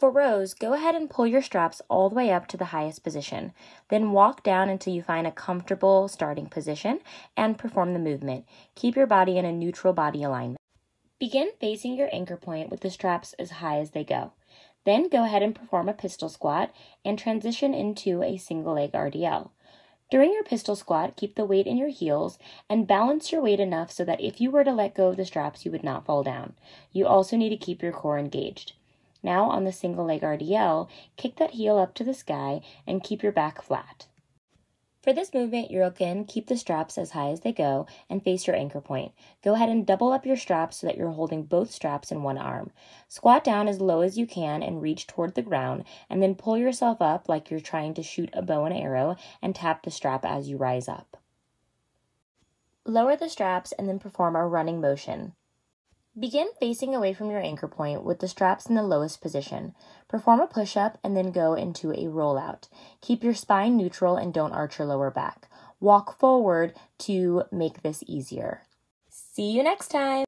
For rows, go ahead and pull your straps all the way up to the highest position. Then walk down until you find a comfortable starting position and perform the movement. Keep your body in a neutral body alignment. Begin facing your anchor point with the straps as high as they go. Then go ahead and perform a pistol squat and transition into a single leg RDL. During your pistol squat, keep the weight in your heels and balance your weight enough so that if you were to let go of the straps, you would not fall down. You also need to keep your core engaged. Now on the single leg RDL, kick that heel up to the sky and keep your back flat. For this movement, you'll again keep the straps as high as they go and face your anchor point. Go ahead and double up your straps so that you're holding both straps in one arm. Squat down as low as you can and reach toward the ground, and then pull yourself up like you're trying to shoot a bow and arrow and tap the strap as you rise up. Lower the straps and then perform a running motion. Begin facing away from your anchor point with the straps in the lowest position. Perform a push up and then go into a rollout. Keep your spine neutral and don't arch your lower back. Walk forward to make this easier. See you next time.